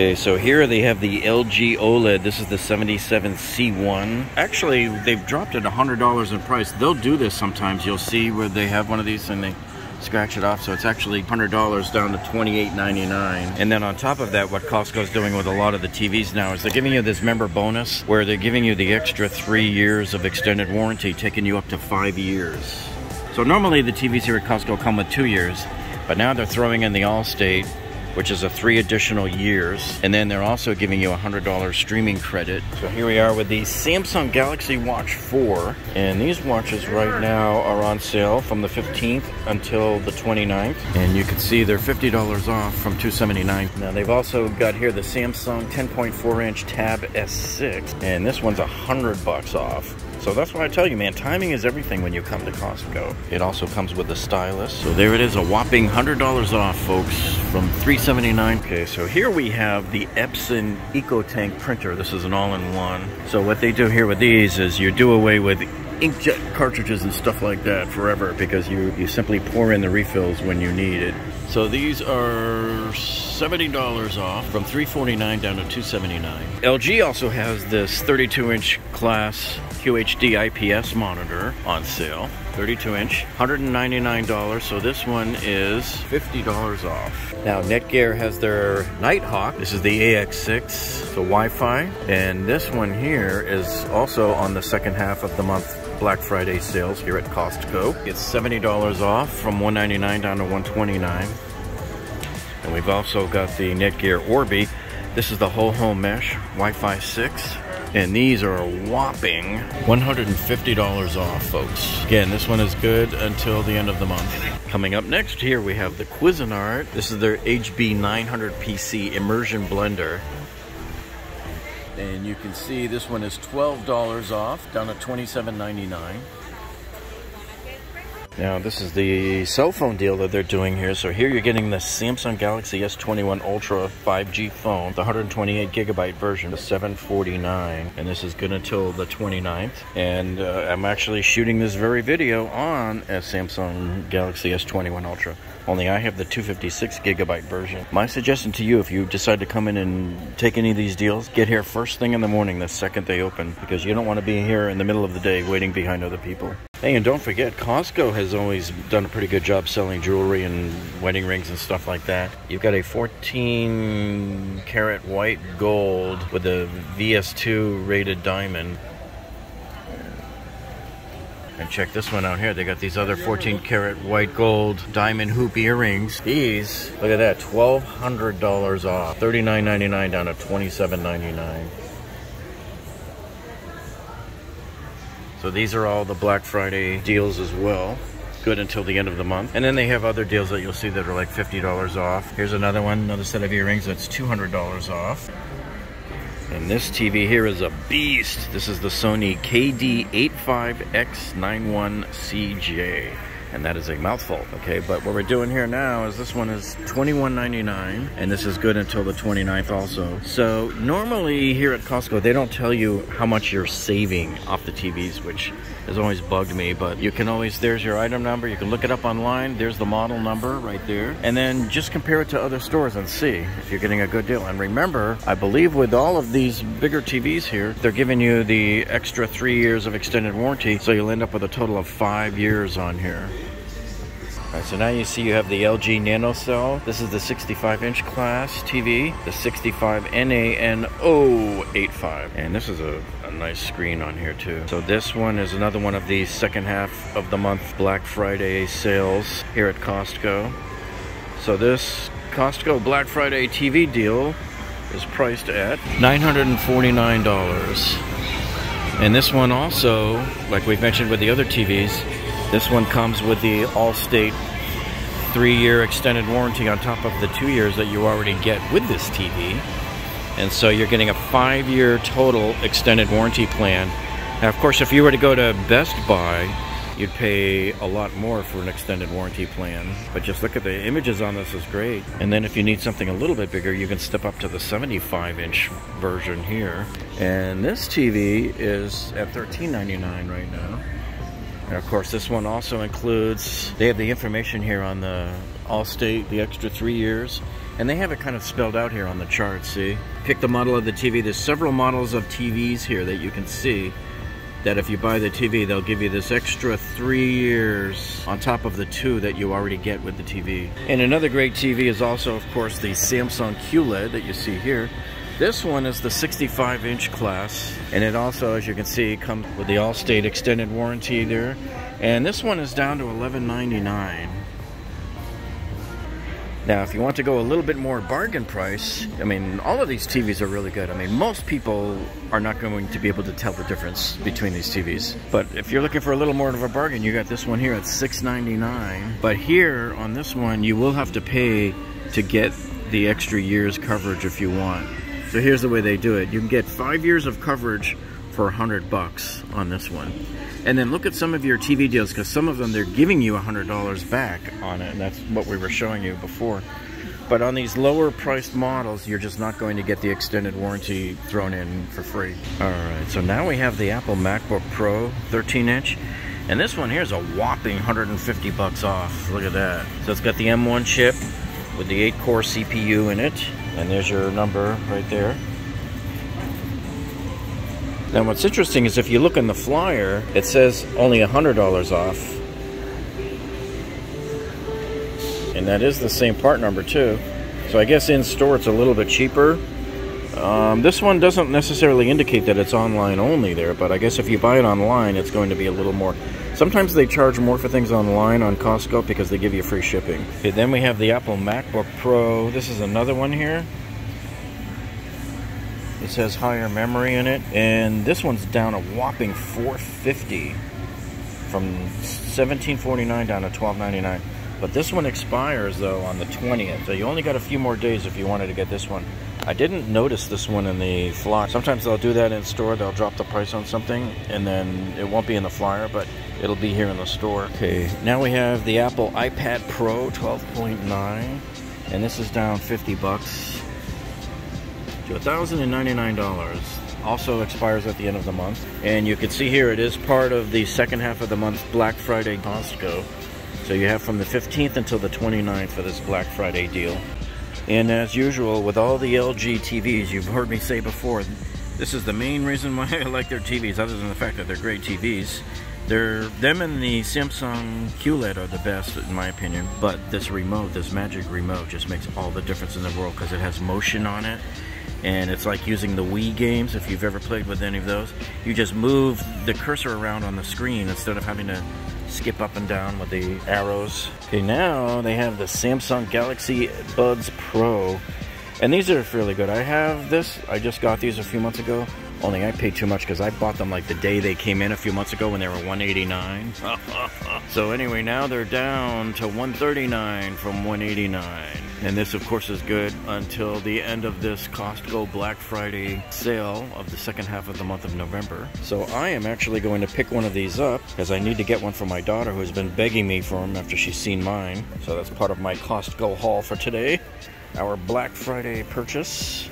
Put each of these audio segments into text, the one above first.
Okay, so here they have the LG OLED. This is the 77C1. Actually, they've dropped it $100 in price. They'll do this sometimes. You'll see where they have one of these and they scratch it off. So it's actually $100 down to $28.99. And then on top of that, what Costco's doing with a lot of the TVs now is they're giving you this member bonus where they're giving you the extra three years of extended warranty, taking you up to five years. So normally the TVs here at Costco come with two years, but now they're throwing in the Allstate which is a three additional years. And then they're also giving you a $100 streaming credit. So here we are with the Samsung Galaxy Watch 4. And these watches right now are on sale from the 15th until the 29th. And you can see they're $50 off from 279. Now they've also got here the Samsung 10.4 inch Tab S6. And this one's a 100 bucks off. So that's why I tell you, man, timing is everything when you come to Costco. It also comes with a stylus. So there it is, a whopping $100 off, folks, from 379. Okay, so here we have the Epson EcoTank printer. This is an all-in-one. So what they do here with these is you do away with inkjet cartridges and stuff like that forever because you, you simply pour in the refills when you need it. So these are $70 off from 349 down to 279. LG also has this 32 inch class QHD IPS monitor on sale. 32 inch, $199. So this one is $50 off. Now Netgear has their Nighthawk. This is the AX6, so Wi-Fi. And this one here is also on the second half of the month Black Friday sales here at Costco. It's $70 off from 199 down to 129. And we've also got the Netgear Orbi. This is the whole home mesh, Wi-Fi 6. And these are a whopping $150 off, folks. Again, this one is good until the end of the month. Coming up next here, we have the Cuisinart. This is their HB900 PC Immersion Blender. And you can see this one is $12 off, down to $27.99. Now this is the cell phone deal that they're doing here. So here you're getting the Samsung Galaxy S21 Ultra 5G phone, the 128 gigabyte version, the 749, and this is good until the 29th. And uh, I'm actually shooting this very video on a Samsung Galaxy S21 Ultra. Only I have the 256 gigabyte version. My suggestion to you, if you decide to come in and take any of these deals, get here first thing in the morning, the second they open, because you don't want to be here in the middle of the day waiting behind other people. Hey, and don't forget, Costco has always done a pretty good job selling jewelry and wedding rings and stuff like that. You've got a 14 karat white gold with a VS2 rated diamond. And check this one out here. They got these other 14 karat white gold diamond hoop earrings. These, look at that, $1,200 off. $39.99 down to $27.99. So these are all the Black Friday deals as well. Good until the end of the month. And then they have other deals that you'll see that are like $50 off. Here's another one, another set of earrings that's $200 off. And this TV here is a beast. This is the Sony KD85X91CJ and that is a mouthful, okay? But what we're doing here now is this one is $21.99, and this is good until the 29th also. So normally here at Costco, they don't tell you how much you're saving off the TVs, which has always bugged me, but you can always, there's your item number, you can look it up online, there's the model number right there, and then just compare it to other stores and see if you're getting a good deal. And remember, I believe with all of these bigger TVs here, they're giving you the extra three years of extended warranty, so you'll end up with a total of five years on here. So now you see you have the LG NanoCell. This is the 65 inch class TV, the 65 NANO85. And this is a, a, nice screen on here too. So this one is another one of the second half of the month Black Friday sales here at Costco. So this Costco Black Friday TV deal is priced at $949. And this one also, like we've mentioned with the other TVs, this one comes with the Allstate three-year extended warranty on top of the two years that you already get with this TV. And so you're getting a five-year total extended warranty plan. Now, of course, if you were to go to Best Buy, you'd pay a lot more for an extended warranty plan. But just look at the images on this is great. And then if you need something a little bit bigger, you can step up to the 75-inch version here. And this TV is at $13.99 right now. And of course, this one also includes, they have the information here on the Allstate, the extra three years, And they have it kind of spelled out here on the chart, see? Pick the model of the TV. There's several models of TVs here that you can see that if you buy the TV, they'll give you this extra three years on top of the two that you already get with the TV. And another great TV is also, of course, the Samsung QLED that you see here. This one is the 65 inch class, and it also, as you can see, comes with the Allstate extended warranty there. And this one is down to $11.99. Now, if you want to go a little bit more bargain price, I mean, all of these TVs are really good. I mean, most people are not going to be able to tell the difference between these TVs. But if you're looking for a little more of a bargain, you got this one here at $6.99. But here on this one, you will have to pay to get the extra year's coverage if you want. So here's the way they do it. You can get five years of coverage for 100 bucks on this one. And then look at some of your TV deals because some of them they're giving you $100 back on it. And that's what we were showing you before. But on these lower priced models, you're just not going to get the extended warranty thrown in for free. All right, so now we have the Apple MacBook Pro 13 inch. And this one here is a whopping 150 bucks off. Look at that. So it's got the M1 chip with the 8 core CPU in it. And there's your number right there. Now what's interesting is if you look in the flyer, it says only $100 off. And that is the same part number too. So I guess in store it's a little bit cheaper. Um, this one doesn't necessarily indicate that it's online only there, but I guess if you buy it online, it's going to be a little more. Sometimes they charge more for things online on Costco because they give you free shipping. Okay, then we have the Apple MacBook Pro. This is another one here. It says higher memory in it, and this one's down a whopping 450 from 1749 down to 1299. But this one expires though on the 20th, so you only got a few more days if you wanted to get this one. I didn't notice this one in the flyer. Sometimes they'll do that in store. They'll drop the price on something, and then it won't be in the flyer, but it'll be here in the store. Okay, now we have the Apple iPad Pro 12.9, and this is down 50 bucks to $1,099. Also expires at the end of the month. And you can see here it is part of the second half of the month Black Friday Costco. So you have from the 15th until the 29th for this Black Friday deal. And as usual, with all the LG TVs, you've heard me say before, this is the main reason why I like their TVs, other than the fact that they're great TVs. They're, them and the Samsung QLED are the best in my opinion, but this remote, this magic remote just makes all the difference in the world because it has motion on it and it's like using the Wii games if you've ever played with any of those. You just move the cursor around on the screen instead of having to skip up and down with the arrows. Okay, now they have the Samsung Galaxy Buds Pro. And these are fairly good. I have this, I just got these a few months ago. Only I paid too much because I bought them like the day they came in a few months ago when they were 189 So anyway, now they're down to 139 from 189 and this, of course, is good until the end of this Costco Black Friday sale of the second half of the month of November. So I am actually going to pick one of these up because I need to get one for my daughter who's been begging me for them after she's seen mine. So that's part of my Costco haul for today. Our Black Friday purchase.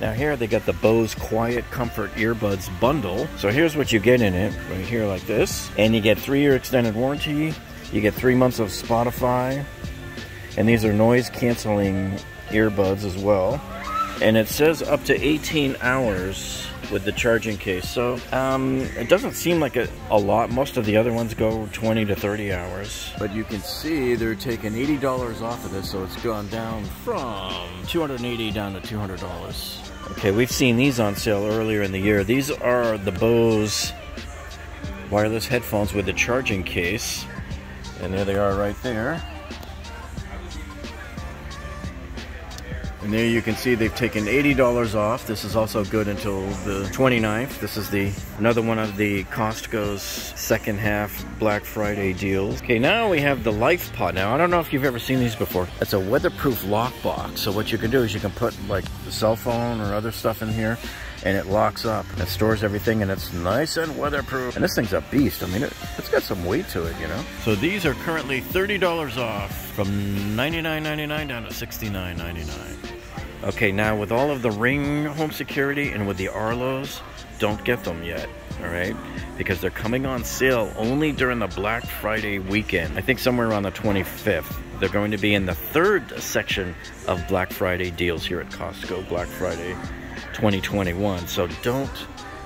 Now here they got the Bose Quiet Comfort Earbuds Bundle. So here's what you get in it, right here like this. And you get three-year extended warranty. You get three months of Spotify, and these are noise canceling earbuds as well. And it says up to 18 hours with the charging case. So um, it doesn't seem like a, a, lot. Most of the other ones go 20 to 30 hours. But you can see they're taking $80 off of this. So it's gone down from 280 down to $200. Okay, we've seen these on sale earlier in the year. These are the Bose wireless headphones with the charging case. And there they are right there. And there you can see they've taken $80 off. This is also good until the 29th. This is the another one of the Costco's second half Black Friday deals. Okay, now we have the Life Pod. Now, I don't know if you've ever seen these before. It's a weatherproof lockbox. So what you can do is you can put like the cell phone or other stuff in here and it locks up and it stores everything and it's nice and weatherproof. And this thing's a beast. I mean, it, has got some weight to it, you know? So these are currently $30 off from $99.99 down to $69.99. Okay, now with all of the Ring home security and with the Arlos, don't get them yet. all right? Because they're coming on sale only during the Black Friday weekend. I think somewhere around the 25th. They're going to be in the third section of Black Friday deals here at Costco Black Friday 2021. So don't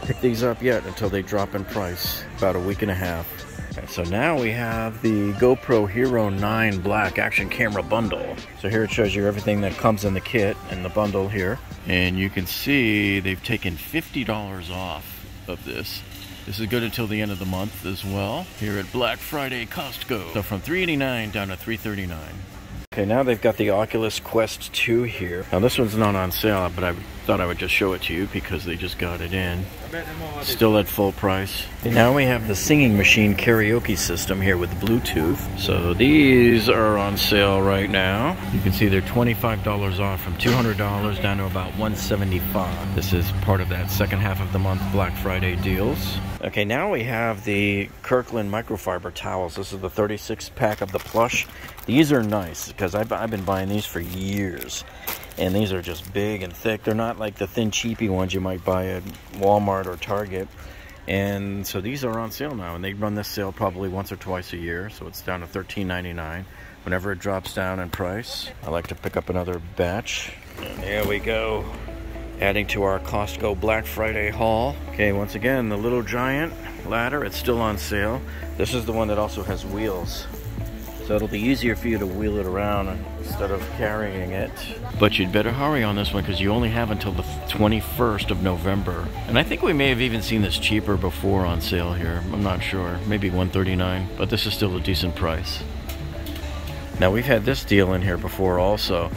pick these up yet until they drop in price about a week and a half. Okay, so now we have the GoPro Hero 9 Black Action Camera Bundle. So here it shows you everything that comes in the kit and the bundle here. And you can see they've taken $50 off of this. This is good until the end of the month as well here at Black Friday Costco. So from 389 down to 339 Okay, now they've got the Oculus Quest 2 here. Now this one's not on sale, but I thought I would just show it to you because they just got it in. Still at full price. And now we have the singing machine karaoke system here with Bluetooth. So these are on sale right now. You can see they're $25 off from $200 down to about 175. This is part of that second half of the month Black Friday deals. Okay, now we have the Kirkland microfiber towels. This is the 36 pack of the plush. These are nice because I've, I've been buying these for years. And these are just big and thick. They're not like the thin cheapy ones you might buy at Walmart or Target. And so these are on sale now. And they run this sale probably once or twice a year. So it's down to $13.99. Whenever it drops down in price, I like to pick up another batch. And there we go adding to our Costco Black Friday haul. Okay, once again, the Little Giant ladder, it's still on sale. This is the one that also has wheels. So it'll be easier for you to wheel it around instead of carrying it. But you'd better hurry on this one because you only have until the 21st of November. And I think we may have even seen this cheaper before on sale here. I'm not sure. Maybe 139 but this is still a decent price. Now we've had this deal in here before also.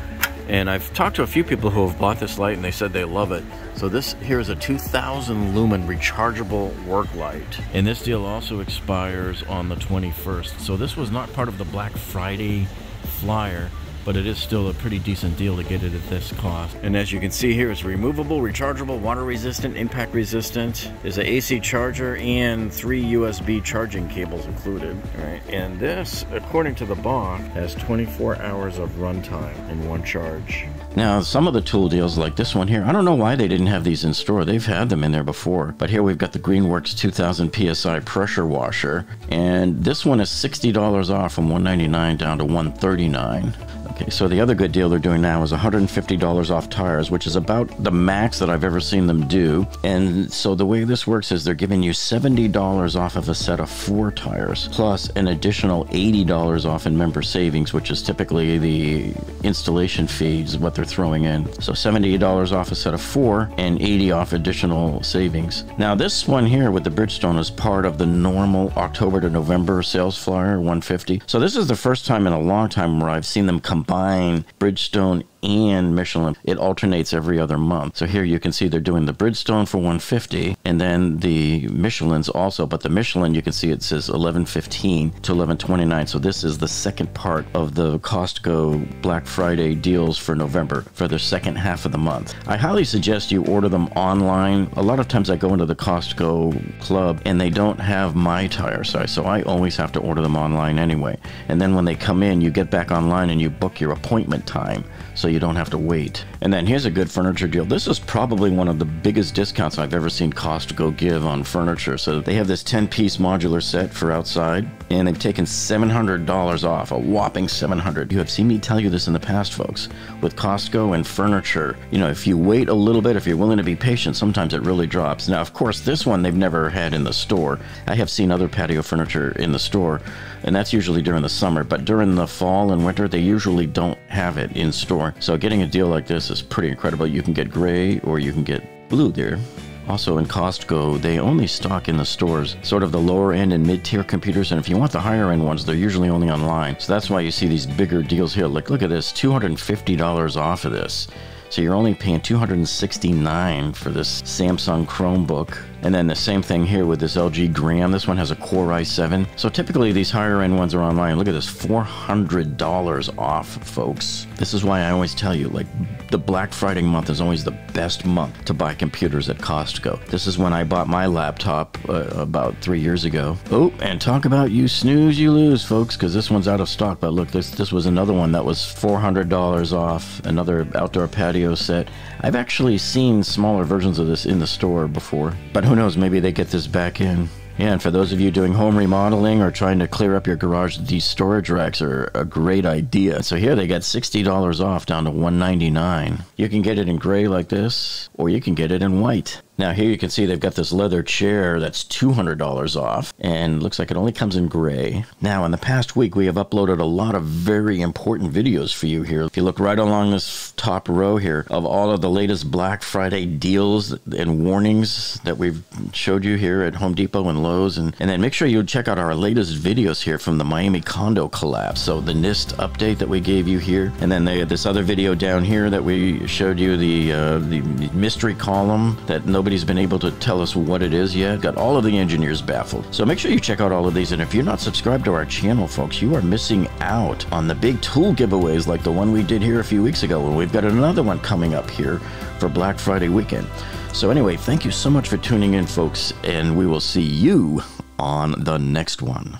And I've talked to a few people who have bought this light and they said they love it. So this here is a 2000 lumen rechargeable work light. And this deal also expires on the 21st. So this was not part of the Black Friday flyer, but it is still a pretty decent deal to get it at this cost. And as you can see here, it's removable, rechargeable, water resistant, impact resistant. There's an AC charger and three USB charging cables included. All right, and this, according to the box, has 24 hours of runtime in one charge. Now, some of the tool deals like this one here, I don't know why they didn't have these in store. They've had them in there before. But here we've got the Greenworks 2000 PSI pressure washer. And this one is $60 off from 199 down to 139 Okay, so the other good deal they're doing now is $150 off tires, which is about the max that I've ever seen them do. And so the way this works is they're giving you $70 off of a set of four tires, plus an additional $80 off in member savings, which is typically the installation fees, what they're throwing in. So $78 off a set of four and 80 off additional savings. Now this one here with the Bridgestone is part of the normal October to November sales flyer, 150. So this is the first time in a long time where I've seen them combine Bridgestone and Michelin. It alternates every other month. So here you can see they're doing the Bridgestone for 150 and then the Michelin's also, but the Michelin you can see it says 1115 to 1129. So this is the second part of the Costco Black Friday deals for November for the second half of the month. I highly suggest you order them online. A lot of times I go into the Costco club and they don't have my tire size, so I always have to order them online anyway. And then when they come in, you get back online and you book your appointment time so you don't have to wait. And then here's a good furniture deal. This is probably one of the biggest discounts I've ever seen Costco give on furniture. So they have this 10 piece modular set for outside, and they've taken $700 off, a whopping 700. You have seen me tell you this in the past, folks. With Costco and furniture, you know, if you wait a little bit, if you're willing to be patient, sometimes it really drops. Now, of course, this one they've never had in the store. I have seen other patio furniture in the store, and that's usually during the summer, but during the fall and winter, they usually don't have it in store. So getting a deal like this is pretty incredible. You can get gray or you can get blue there. Also in Costco, they only stock in the stores sort of the lower end and mid tier computers, and if you want the higher end ones, they're usually only online. So that's why you see these bigger deals here. Like, look at this $250 off of this. So you're only paying 269 for this Samsung Chromebook and then the same thing here with this LG Gram. This one has a Core i7. So typically these higher end ones are online. Look at this, $400 off, folks. This is why I always tell you, like, the Black Friday month is always the best month to buy computers at Costco. This is when I bought my laptop uh, about three years ago. Oh, and talk about you snooze, you lose, folks, because this one's out of stock. But look, this this was another one that was $400 off. Another outdoor patio set. I've actually seen smaller versions of this in the store before, but who knows, maybe they get this back in. Yeah, and for those of you doing home remodeling or trying to clear up your garage, these storage racks are a great idea. So here they got $60 off down to 199. You can get it in gray like this, or you can get it in white. Now here you can see they've got this leather chair that's $200 off and looks like it only comes in gray. Now in the past week we have uploaded a lot of very important videos for you here. If you look right along this top row here of all of the latest Black Friday deals and warnings that we've showed you here at Home Depot and Lowe's and, and then make sure you check out our latest videos here from the Miami condo collapse. So the NIST update that we gave you here and then they, this other video down here that we showed you the, uh, the mystery column that no nobody's been able to tell us what it is yet. Got all of the engineers baffled. So make sure you check out all of these. And if you're not subscribed to our channel, folks, you are missing out on the big tool giveaways like the one we did here a few weeks ago. And we've got another one coming up here for Black Friday weekend. So anyway, thank you so much for tuning in, folks. And we will see you on the next one.